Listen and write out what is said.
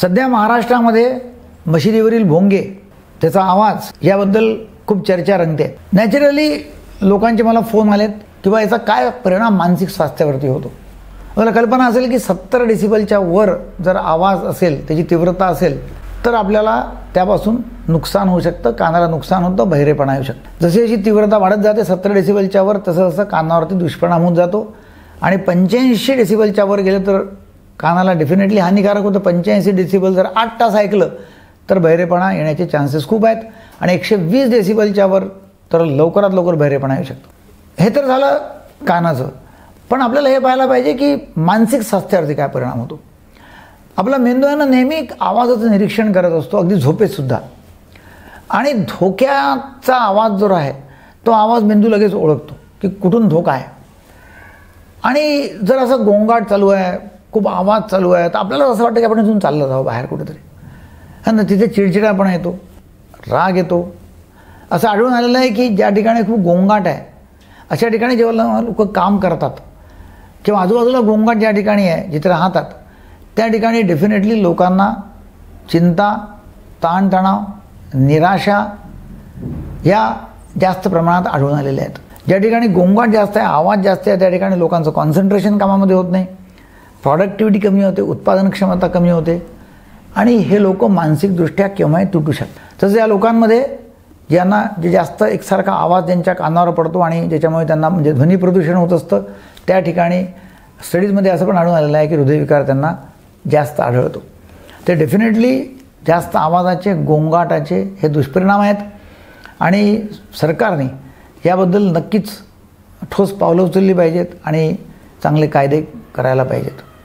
सध्या महाराष्ट्रामध्ये मशिदीवरील भोंगे त्याचा आवाज याबद्दल खूप चर्चा रंगते. नॅचरली लोकांचे मला फोन आलेत किंवा याचा काय परिणाम मानसिक स्वास्थ्यावरती होतो. मला कल्पना असेल की सत्तर डेसिबलच्या वर जर आवाज असेल त्याची तीव्रता असेल तर आपल्याला त्यापासून नुकसान होऊ शकतं कानाला नुकसान होतं बहिरेपणा येऊ शकतं. जशी जशी तीव्रता वाढत जाते सत्तर डेसिबलच्या वर तसं तसं कानावरती दुष्परिणाम होऊन जातो. आणि पंच्याऐंशी डेसिबलच्या वर गेलं तर कानाला डेफिनेटली हानिकारक होतं. पंच्याऐंशी डेसिबल जर आठ तास ऐकलं तर बहिरेपणा येण्याचे चान्सेस खूप आहेत. आणि एकशे वीस डेसिबलच्या वर तर लवकरात लवकर बहिरेपणा येऊ शकतो. हे तर झालं कानाचं. पण आपल्याला हे पाहायला पाहिजे की मानसिक स्वास्थ्यावरती काय परिणाम होतो. आपला मेंदू आहे ना नेहमी आवाजाचं निरीक्षण करत असतो अगदी झोपेतसुद्धा आणि धोक्याचा आवाज जो आहे तो आवाज मेंदू लगेच ओळखतो की कुठून धोका आहे. आणि जर असं गोंगाट चालू आहे खूप आवाज चालू आहे. तर आपल्याला असं वाटतं की आपण इथून चाललं जावं बाहेर कुठेतरी. हा ना तिथे चिडचिडापणा येतो राग येतो. असं आढळून आलेलं आहे की ज्या ठिकाणी खूप गोंगाट आहे अशा ठिकाणी जेव्हा लोक काम करतात किंवा आजूबाजूला गोंगाट ज्या ठिकाणी आहे जिथे राहतात त्या ठिकाणी डेफिनेटली लोकांना चिंता ताणतणाव निराशा या जास्त प्रमाणात आढळून आलेल्या आहेत. ज्या ठिकाणी गोंगाट जास्त आहे आवाज जास्त आहे त्या ठिकाणी लोकांचं कॉन्सन्ट्रेशन कामामध्ये होत नाही. प्रॉडक्टिव्हिटी कमी होते उत्पादन क्षमता कमी होते. आणि हे लोक मानसिकदृष्ट्या केव्हाही तुटू शकतात. तसं या लोकांमध्ये ज्यांना जे जास्त एकसारखा आवाज ज्यांच्या कानावर पडतो आणि ज्याच्यामुळे त्यांना म्हणजे ध्वनी प्रदूषण होत असतं त्या ठिकाणी स्टडीजमध्ये असं पण आढळून आलेलं आहे की हृदयविकार त्यांना जास्त आढळतो. ते डेफिनेटली जास्त आवाजाचे गोंगाटाचे हे दुष्परिणाम आहेत. आणि सरकारने याबद्दल नक्कीच ठोस पावलं उचलली पाहिजेत आणि चांगले कायदे करायला पाहिजेत.